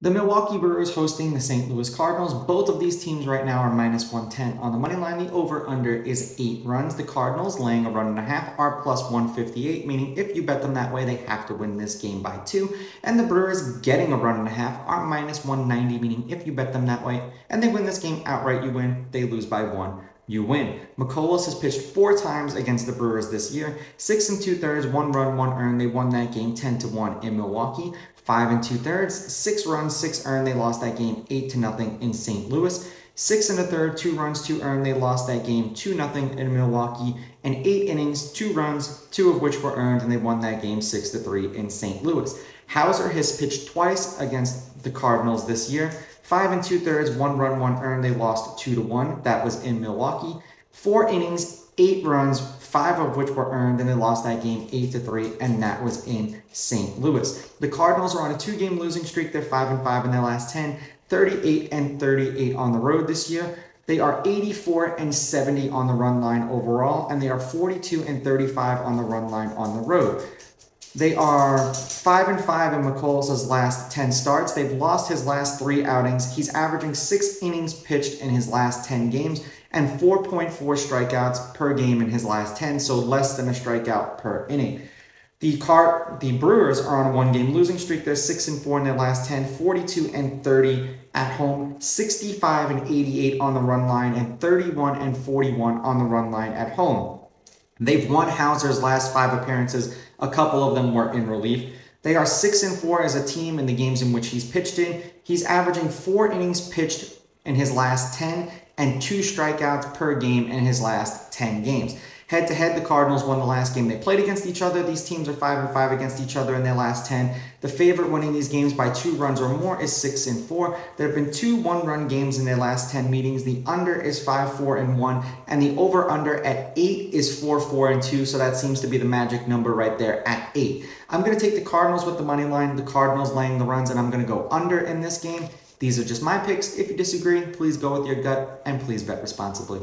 The Milwaukee Brewers hosting the St. Louis Cardinals. Both of these teams right now are minus 110. On the money line, the over-under is 8 runs. The Cardinals laying a run and a half are plus 158, meaning if you bet them that way, they have to win this game by 2. And the Brewers getting a run and a half are minus 190, meaning if you bet them that way and they win this game outright, you win. They lose by 1 you win. Mikolas has pitched four times against the Brewers this year. Six and two thirds, one run, one earned. They won that game 10 to 1 in Milwaukee five and two thirds, six runs, six earned. They lost that game eight to nothing in St. Louis. Six and a third, two runs, two earned. They lost that game two nothing in Milwaukee. And eight innings, two runs, two of which were earned, and they won that game six to three in St. Louis. Houser has pitched twice against the Cardinals this year. Five and two thirds, one run, one earned. They lost two to one. That was in Milwaukee. Four innings, eight runs, five of which were earned, and they lost that game eight to three, and that was in St. Louis. The Cardinals are on a two-game losing streak. They're five and five in their last 10, 38 and 38 on the road this year. They are 84 and 70 on the run line overall, and they are 42 and 35 on the run line on the road. They are 5 and 5 in Mikolas' last 10 starts. They've lost his last three outings. He's averaging six innings pitched in his last 10 games and 4.4 strikeouts per game in his last 10, so less than a strikeout per inning. The car, the Brewers are on a one-game losing streak. They're six and four in their last 10, 42 and 30 at home, 65 and 88 on the run line, and 31 and 41 on the run line at home. They've won Houser's last five appearances. A couple of them were in relief. They are six and four as a team in the games in which he's pitched in. He's averaging four innings pitched in his last 10 and two strikeouts per game in his last 10 games. Head to head, the Cardinals won the last game they played against each other. These teams are 5 and 5 against each other in their last 10. The favorite winning these games by two runs or more is 6 and 4. There have been two one run games in their last 10 meetings. The under is 5 4 and 1, and the over under at 8 is 4 4 and 2. So that seems to be the magic number right there at 8. I'm going to take the Cardinals with the money line, the Cardinals laying the runs, and I'm going to go under in this game. These are just my picks. If you disagree, please go with your gut and please bet responsibly.